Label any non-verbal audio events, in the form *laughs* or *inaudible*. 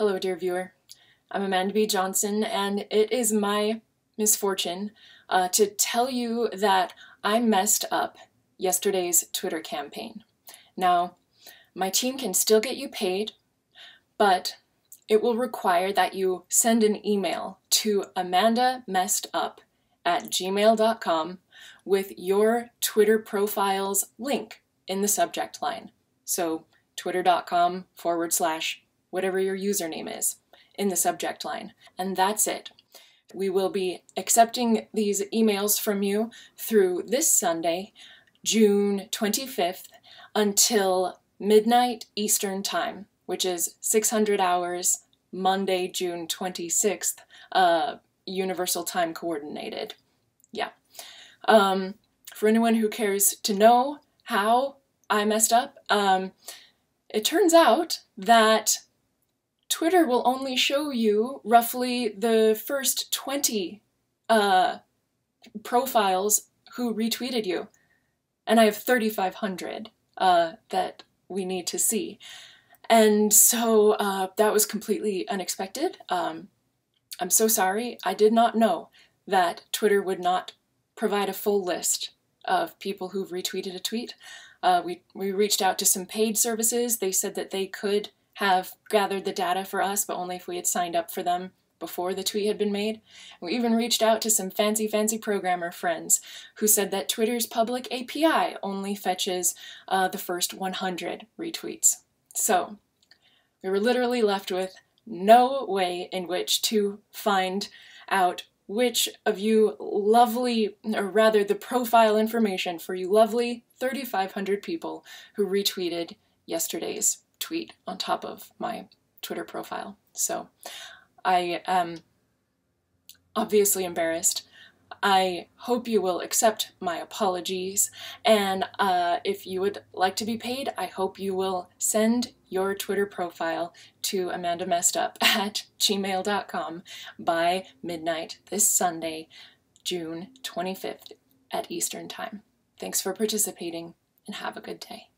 Hello, dear viewer. I'm Amanda B. Johnson, and it is my misfortune uh, to tell you that I messed up yesterday's Twitter campaign. Now, my team can still get you paid, but it will require that you send an email to amandamessedup at gmail.com with your Twitter profile's link in the subject line. So, twitter.com forward slash whatever your username is, in the subject line. And that's it. We will be accepting these emails from you through this Sunday, June 25th, until midnight Eastern Time, which is 600 hours, Monday, June 26th, uh, Universal Time Coordinated. Yeah. Um, for anyone who cares to know how I messed up, um, it turns out that Twitter will only show you roughly the first 20 uh, profiles who retweeted you. And I have 3,500 uh, that we need to see. And so uh, that was completely unexpected. Um, I'm so sorry. I did not know that Twitter would not provide a full list of people who've retweeted a tweet. Uh, we, we reached out to some paid services. They said that they could have gathered the data for us, but only if we had signed up for them before the tweet had been made. We even reached out to some fancy, fancy programmer friends who said that Twitter's public API only fetches uh, the first 100 retweets. So we were literally left with no way in which to find out which of you lovely, or rather the profile information for you lovely 3,500 people who retweeted yesterday's tweet on top of my Twitter profile. So I am obviously embarrassed. I hope you will accept my apologies, and uh, if you would like to be paid, I hope you will send your Twitter profile to amandamessedup *laughs* at gmail.com by midnight this Sunday, June 25th at Eastern Time. Thanks for participating, and have a good day.